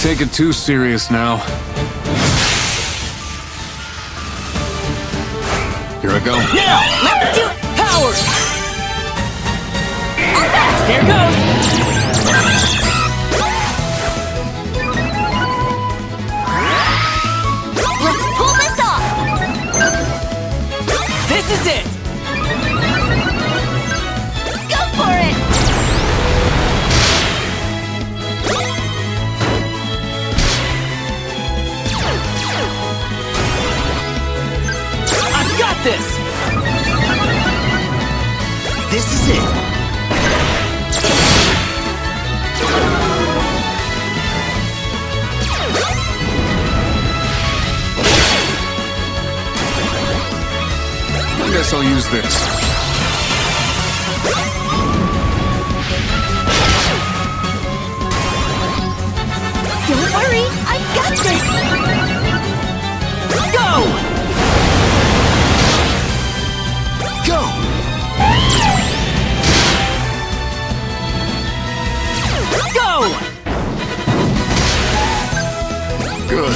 take it too serious now. Here I go. Now, let's This is it. I guess I'll use this. Good. A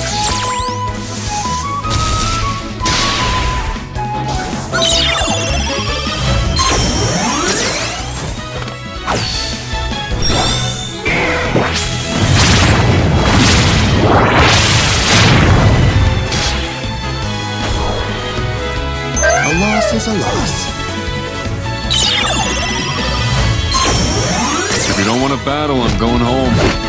loss is a loss. If you don't want to battle, I'm going home.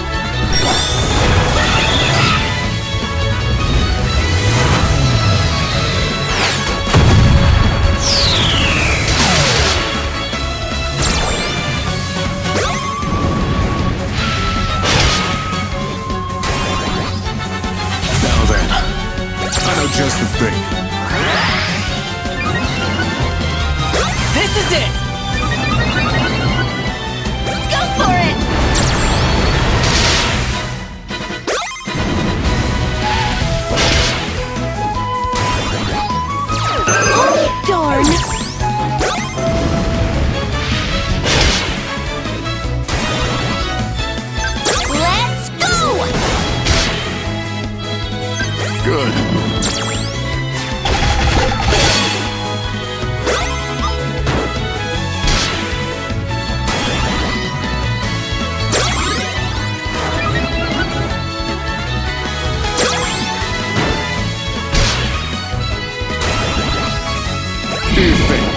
I know just the thing. This is it! Go for it! Oh, darn! Let's go! Good. Anything.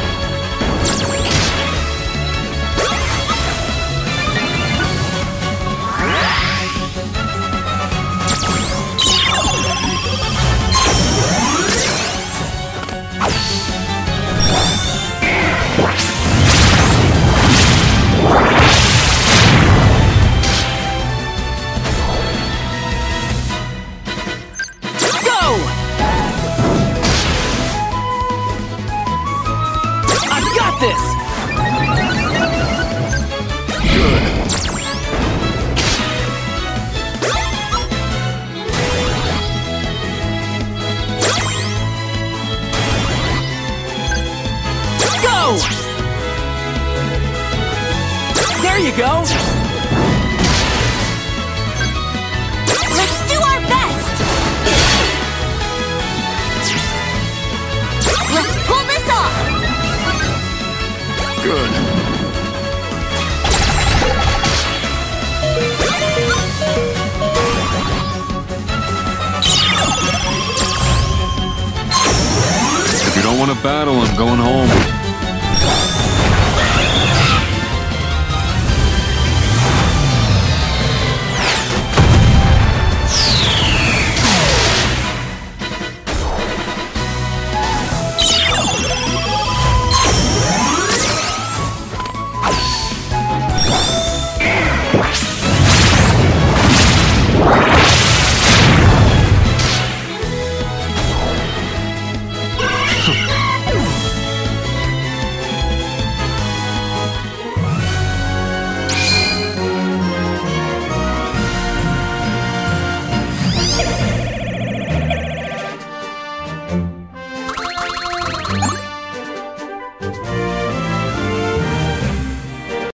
There you go! Let's do our best! Let's pull this off! Good. If you don't want to battle, I'm going home.